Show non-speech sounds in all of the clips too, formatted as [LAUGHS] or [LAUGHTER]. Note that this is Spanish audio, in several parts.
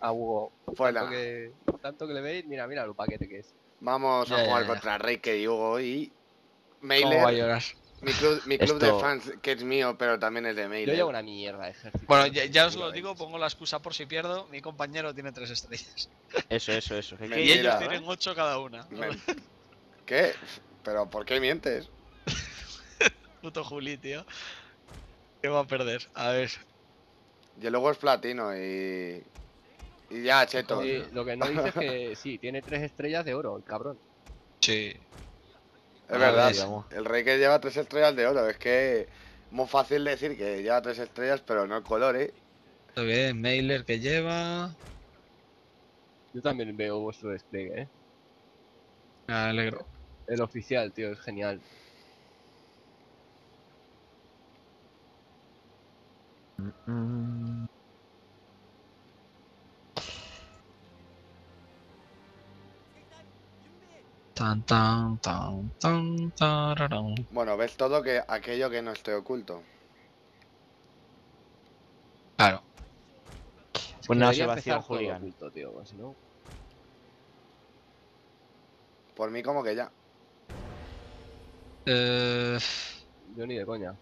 a Hugo. Fuera. Tanto que, tanto que le veis, mira, mira lo paquete que es. Vamos Ya, a ya, jugar ya. contra Reike y Hugo y ¿Cómo va a Mailer, llorar? mi club, mi club de fans, que es mío, pero también es de Yo Mailer. llevo una mierda de ejército. Bueno, ya, ya os lo digo, pongo la excusa por si pierdo. Mi compañero tiene tres estrellas. Eso, eso, eso. [LAUGHS] Y ellos tienen ocho cada una. Me- ¿Qué? ¿Pero por qué mientes? [LAUGHS] Puto Juli, tío. ¿Qué va a perder? A ver. Y luego es platino y. Y ya, cheto. Sí, lo que no dice es que [LAUGHS] sí, tiene tres estrellas de oro, el cabrón. Sí. Es verdad, el rey que lleva tres estrellas de oro. Es que muy fácil decir que lleva tres estrellas, pero no el color, ¿eh? Que es Mailer que lleva. Yo también veo vuestro despliegue, ¿eh? Me alegro. El oficial, tío, es genial. Mm, Tan, tan, tan, tan, tararán. Bueno, ves todo que aquello que no esté oculto. Claro. Buena Debería observación, empezar todo Julián. oculto, tío, pues, si no- Por mí, como que ya. Eh, Yo ni de coña.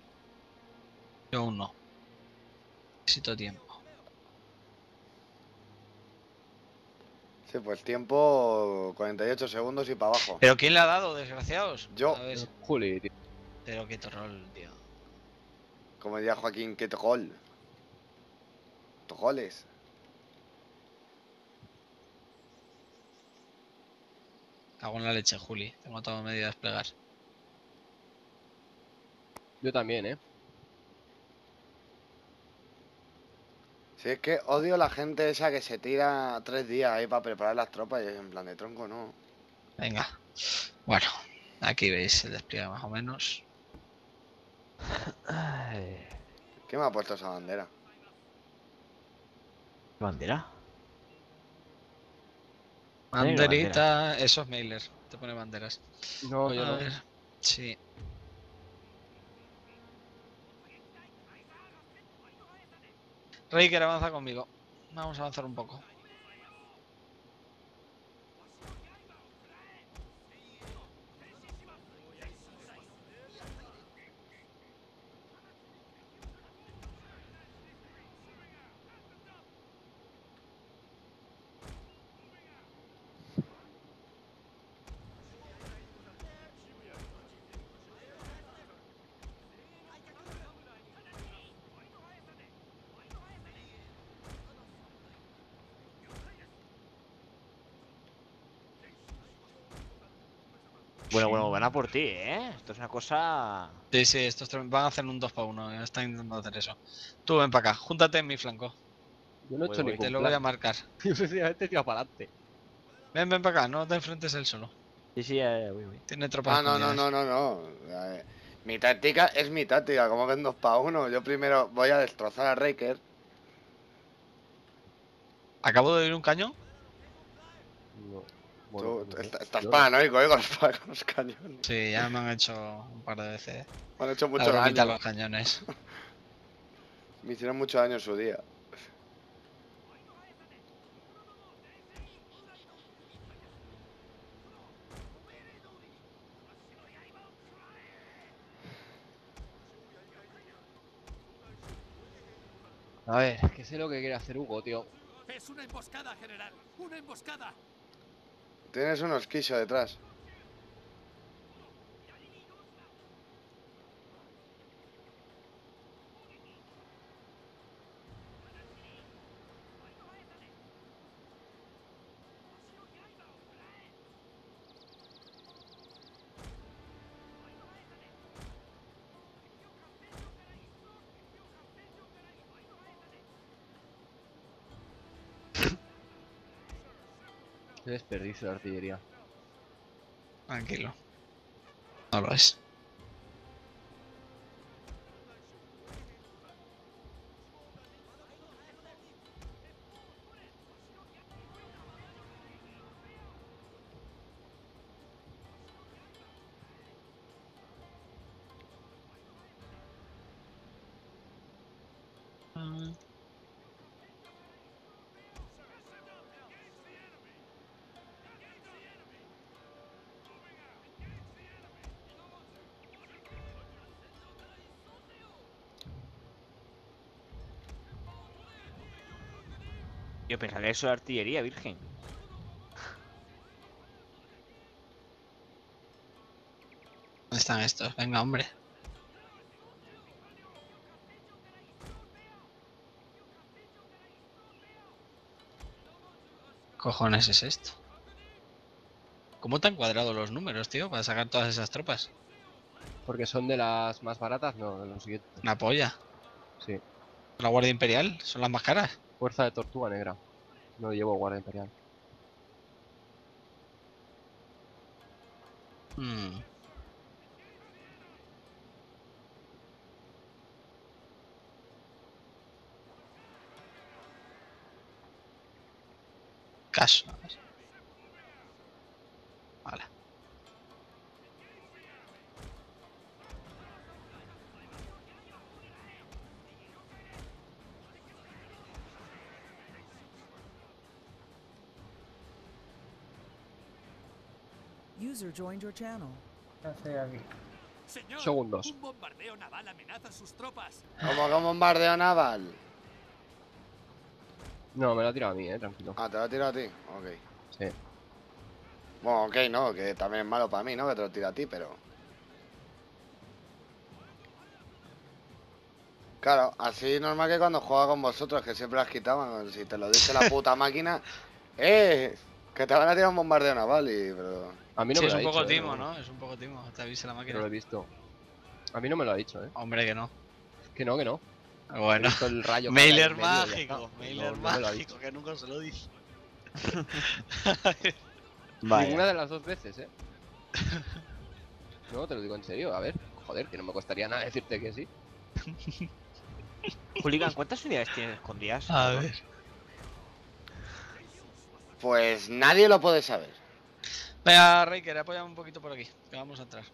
yo aún no. Necesito tiempo. Sí, pues tiempo 48 segundos y para abajo. ¿Pero quién le ha dado, desgraciados? Yo. Juli, tío. pero qué troll, tío. Como diría Joaquín, qué gol. goles. Cago en la leche, Juli. Tengo todo medio a desplegar. Yo también, ¿eh? Si es que odio la gente esa que se tira tres días ahí para preparar las tropas y es en plan de tronco, no. Venga. Bueno, aquí veis el despliegue más o menos. ¿Qué me ha puesto esa bandera? ¿qué bandera? Banderita, eso es mailer. Te pone banderas. No, yo A no. ver, Sí. Riker avanza conmigo. Vamos a avanzar un poco. Bueno, bueno, van a por ti, ¿eh? Esto es una cosa... Sí, sí, estos van a hacer un 2 para 1. Están intentando hacer eso. Tú ven para acá, júntate en mi flanco. Yo no he Voy, hecho voy, ningún Te lo voy a marcar. [LAUGHS] Yo sencillamente para adelante. Ven, ven para acá, no te enfrentes él solo. Sí, sí, eh, uy, uy. Tiene tropas. Ah, no, no, no, no, no. Eh, Mi táctica es mi táctica, como ven dos para uno. Yo primero voy a destrozar a Raker. Acabo de oír un cañón. No. Bueno, Tú, sé. est- estás paranoico, eh, con los, [LAUGHS] con los cañones. Sí, ya me han hecho un par de veces. Me han hecho mucho daño. los cañones. [LAUGHS] Me hicieron mucho daño en su día. A ver, que sé lo que quiere hacer Hugo, tío. Es una emboscada, general. Una emboscada. Tienes unos quiso detrás. Desperdicio de artillería. Tranquilo. No lo es. Yo pensaba que eso era artillería, virgen. ¿Dónde están estos? Venga, hombre. cojones es esto? ¿Cómo te han cuadrado los números, tío, para sacar todas esas tropas? Porque son de las más baratas, no, de los siguientes. Una polla. Sí. La Guardia Imperial son las más caras. Fuerza de tortuga negra. No llevo guardia imperial. Hmm. User joined your channel. Segundos. un bombardeo naval amenaza a sus tropas. Como que un bombardeo naval. No, me lo ha tirado a mí, eh, tranquilo. Ah, te lo ha tirado a ti. Ok. Sí. Bueno, ok, no, que también es malo para mí, ¿no? Que te lo tira a ti, pero. Claro, así normal que cuando juega con vosotros, que siempre las quitaban. Si te lo dice la puta máquina, [LAUGHS] ¡eh! Que te van a tirar un bombardeo naval y. Pero... A mí no sí, me es lo un ha poco dicho, eh, timo, no- ¿no? Es un poco timo. Te avisa la No máquina. lo he visto. A mí no me lo ha dicho, eh. Hombre, que no. Que no, que no. He Bueno. visto el rayo. [LAUGHS] Mailer mágico. Mailer No, no me lo ha mágico, que nunca se lo dice. [LAUGHS] Ninguna de las dos veces, eh. [LAUGHS] No, te lo digo en serio. A ver, joder, que no me costaría nada decirte que sí. Julián, ¿cuántas unidades tienes escondidas? A ver. Pues nadie lo puede saber. Venga, Reiker, apóyame un poquito por aquí. Que vamos a entrar.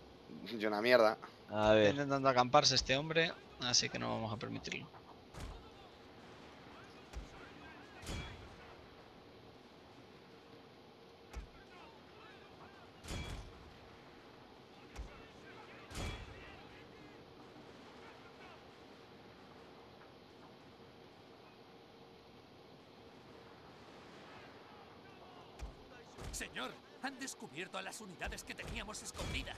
Yo una mierda. A Está ver. intentando acamparse este hombre, así que no vamos a permitirlo. Señor, han descubierto a las unidades que teníamos escondidas.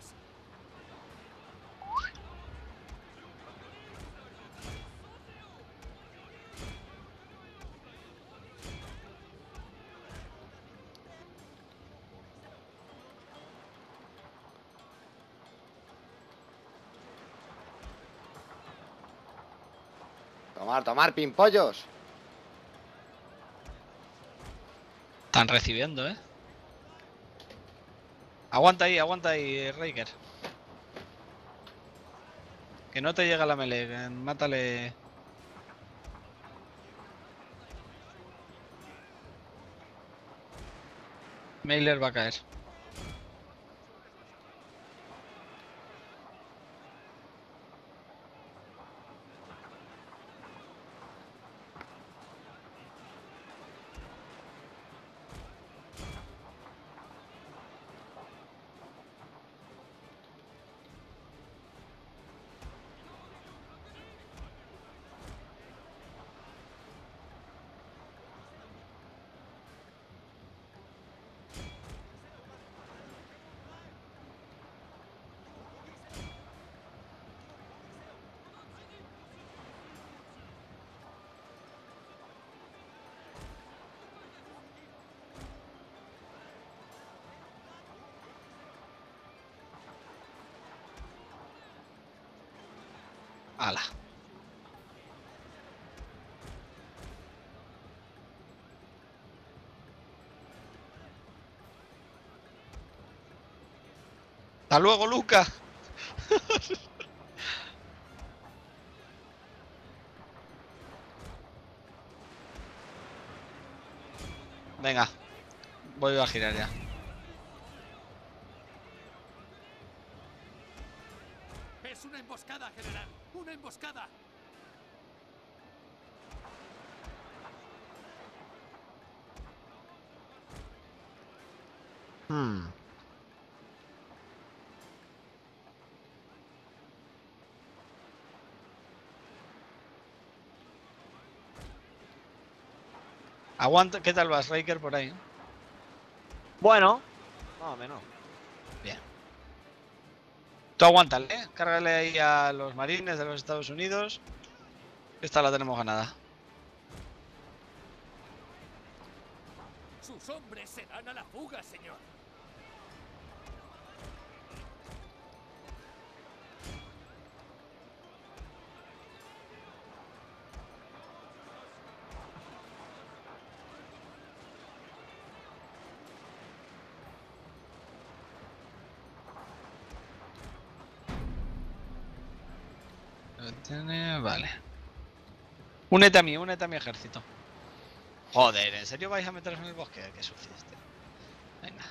Tomar, tomar, pimpollos. Están recibiendo, ¿eh? Aguanta ahí, aguanta ahí, Reiker. Que no te llega la melee, mátale. Mailer va a caer. Ala. Hasta luego, Luca. [LAUGHS] Venga, voy a girar ya. Es una emboscada, general. Una emboscada. Hmm. Aguanta, ¿qué tal vas, Riker, por ahí? Bueno, más o menos. Tú aguántale, ¿eh? Cárgale ahí a los marines de los Estados Unidos. Esta la tenemos ganada. Sus hombres se dan a la fuga, señor. Tiene- Vale. Únete a mí, únete a mi ejército. Joder, ¿en serio vais a meteros en el bosque? Qué sucio este. Venga.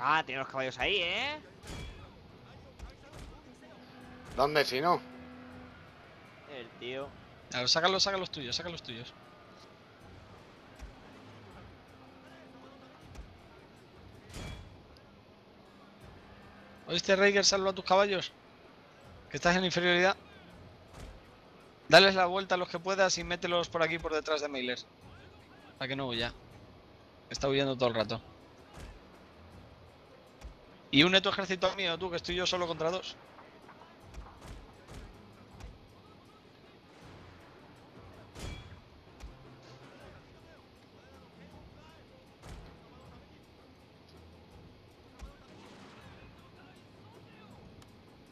Ah, tiene los caballos ahí, ¿eh? ¿Dónde si no? El tío. A ver, sácalos, saca los tuyos, saca los tuyos. ¿Oíste, Reiger? Salva a tus caballos. Que estás en inferioridad. Dales la vuelta a los que puedas y mételos por aquí por detrás de Mailer. Para que no huya. Está huyendo todo el rato. Y une tu ejército mío, tú, que estoy yo solo contra dos.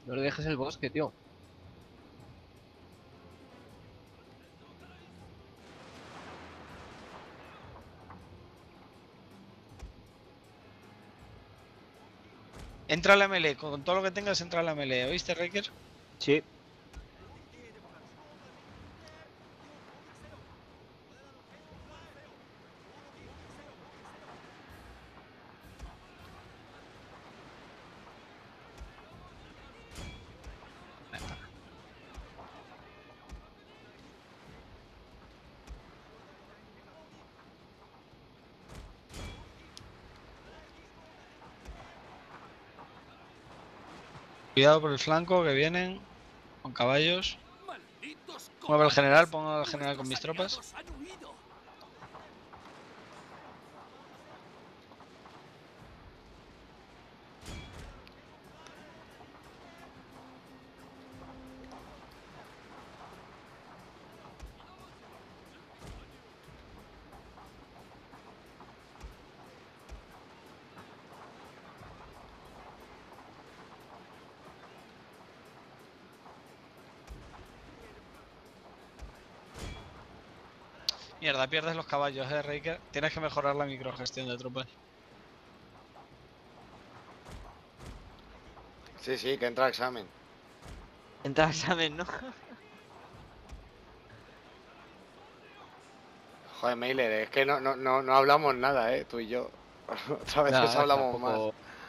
No le dejes el bosque, tío. Entra la melee, con todo lo que tengas entra la melee, ¿oíste, Riker? Sí. Cuidado por el flanco que vienen con caballos. ¡Malditos Mueve cobardes! general, pongo al general con mis tropas. Mierda, pierdes los caballos, eh, Riker. Tienes que mejorar la microgestión de tropas. Sí, sí, que entra a examen. Entra al examen, ¿no? [LAUGHS] Joder, Mailer, es que no, no, no, no hablamos nada, eh, tú y yo. [LAUGHS] Otra vez hablamos más. tampoco- A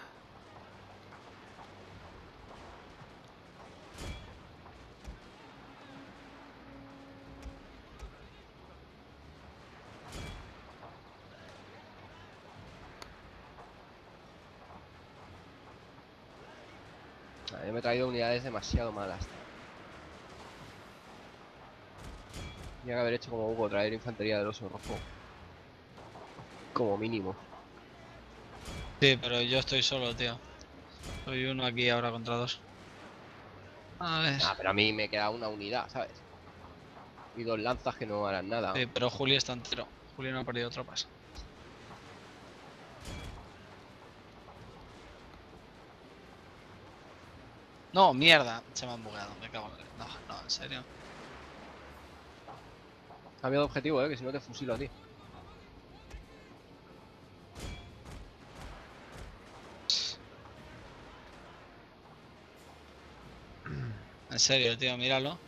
traído unidades demasiado malas. Tenía que haber hecho como Hugo, traer infantería del oso rojo. Como mínimo. Sí, pero yo estoy solo, tío. Soy uno aquí ahora contra dos. A ver. Ah, pero a mí me queda una unidad, ¿sabes? Y dos lanzas que no harán nada. Sí, pero Juli está entero. Juli no ha perdido tropas. No, mierda. Se me han bugueado. Me cago en... No, no, en serio. Cambio de objetivo, eh, que si no te fusilo a ti. En serio, tío, míralo.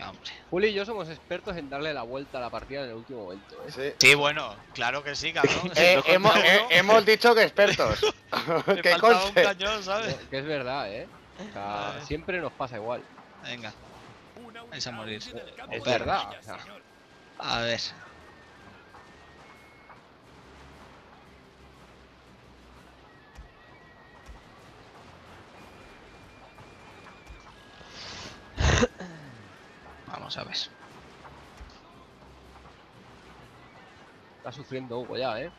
Hombre. Juli y yo somos expertos en darle la vuelta a la partida en el último momento, ¿eh? Sí. Sí, bueno, claro que sí, cabrón. [LAUGHS] Si Eh, hemos, eh, hemos dicho que expertos. [LAUGHS] [LAUGHS] que faltaba un conste. cañón, ¿sabes? Que es verdad, ¿eh? O sea, Ay. siempre nos pasa igual. Venga, Vais a morir. Es verdad, o sea. a ver. Vamos a ver. Está sufriendo Hugo ya, ¿eh?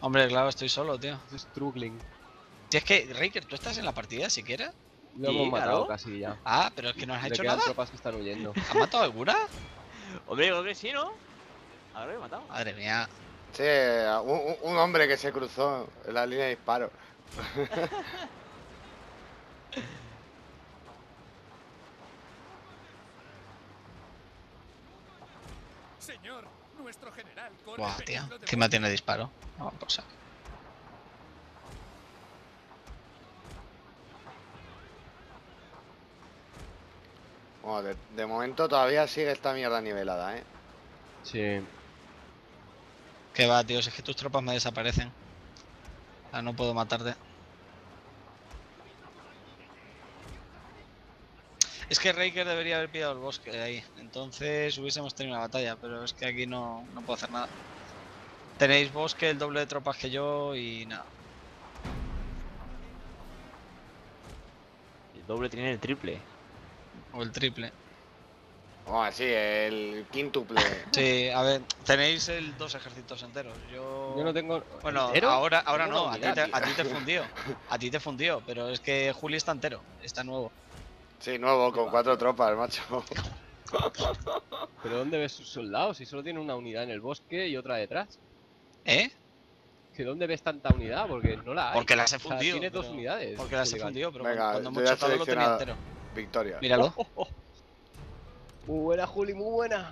Hombre, claro, estoy solo, tío. Struggling. Si es que, Raker, ¿tú estás en la partida siquiera? Lo hemos matado casi ya. Ah, pero es que no has Le hecho nada. tropas que están huyendo. [LAUGHS] ¿Has matado a Egura? Hombre, hombre, sí, ¿no? Ahora lo he matado. Madre mía. Sí, un, un- un hombre que se cruzó en la línea de disparo. [LAUGHS] Señor, nuestro general Buah, tío. Encima tiene disparo. Vamos a saco. Bueno, de, de momento todavía sigue esta mierda nivelada, ¿eh? Sí. Que va, tío, si es que tus tropas me desaparecen. Ah, no puedo matarte. Es que Raker debería haber pillado el bosque de ahí. Entonces hubiésemos tenido una batalla, pero es que aquí no, no puedo hacer nada. Tenéis bosque, el doble de tropas que yo y nada. El doble tiene el triple. O el triple. Bueno, sí, el quíntuple. [LAUGHS] Sí, a ver, tenéis el dos ejércitos enteros. Yo, Yo no tengo. Bueno, ¿Entero? ahora, ahora no, una a ti, unidad, te, tío. a ti te fundió. A ti te fundió, pero es que Juli está entero, está nuevo. Sí, nuevo, con cuatro tropas, macho. ¿Pero dónde ves sus soldados? Si solo tiene una unidad en el bosque y otra detrás. ¿Eh? ¿Que dónde ves tanta unidad? Porque no la hay. Porque las he O sea, fundido. tiene dos unidades. Porque las he fundido, pero Venga, cuando hemos chocado lo tenía entero. Victoria. Míralo. [LAUGHS] Muy buena, Juli, muy buena.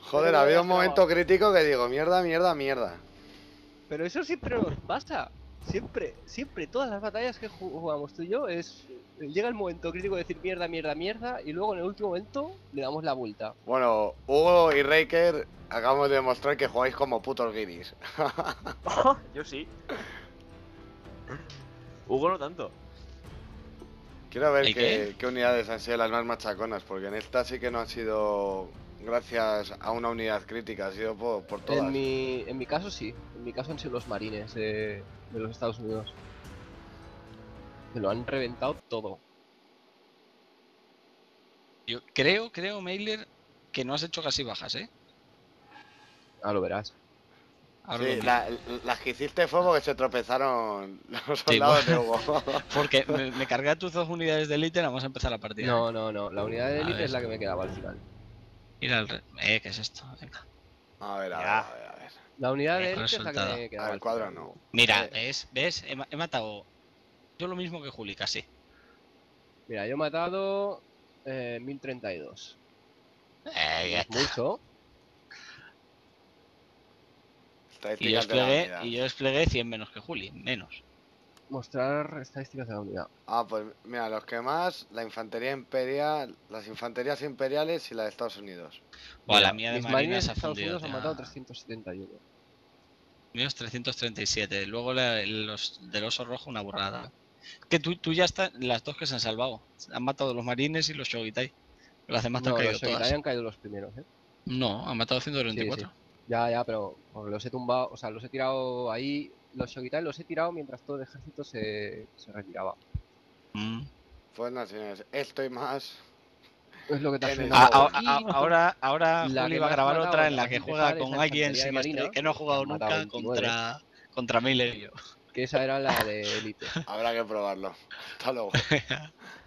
Joder, Pero ha habido ya un momento crítico que digo, mierda, mierda, mierda. Pero eso siempre nos pasa. Siempre, siempre, todas las batallas que ju- jugamos tú y yo es. Llega el momento crítico de decir mierda, mierda, mierda, y luego en el último momento le damos la vuelta. Bueno, Hugo y Raker acabamos de demostrar que jugáis como putos guiris. [LAUGHS] Yo sí. Hugo no tanto. Quiero ver ¿Y qué, qué? qué unidades han sido las más machaconas, porque en esta sí que no ha sido gracias a una unidad crítica, ha sido por, por todas. En mi, en mi caso sí, en mi caso han sido los marines de, de los Estados Unidos. Me lo han reventado todo. Yo creo, creo, Mailer, que no has hecho casi bajas, ¿eh? Ah, lo verás. Ahora Sí, lo miro. la- las que hiciste fue porque se tropezaron los soldados de Hugo. [LAUGHS] Porque me, me cargué a tus dos unidades de élite, vamos a empezar la partida. No, no, no. La unidad de élite es la que me quedaba al final. Mira el re- Eh, ¿qué es esto? Venga. A ver, a ver, a ver, a ver. La unidad de élite es la que me quedaba A ver, al cuadro no. Mira, Eh. ¿ves? ¿Ves? He matado yo lo mismo que Juli, casi. Mira, yo he matado eh, 1032. Eh, ya está. mucho. Y yo, Estadísticas de la desplegué, y yo desplegué 100 menos que Juli, menos. Mostrar estadísticas de la unidad. Ah, pues mira, los que más, la infantería imperial, las infanterías imperiales y la de Estados Unidos. Mira, la mía de marines se ha de Estados fundido. Unidos han matado 371. Míos 337. Luego la- los del oso rojo, una burrada. Que tú, tú ya estás. Las dos que se han salvado. Han matado los marines y los Shogitai. Las demás te han No, caído los todas. Shogitai han caído los primeros, ¿eh? No, han matado 124. Ya, ya, pero los he tumbado, o sea, los he tirado ahí. Los Shogitai los he tirado mientras todo el ejército se, se retiraba. Mm. Pues no, señores, estoy más. Es lo que te el- A- a- bola. a- ahora ahora La Juli va a grabar otra en la que juega con alguien que no ha jugado nunca 29. contra, contra Miller y yo. Que esa era la de élite. Habrá que probarlo. Hasta luego. [LAUGHS]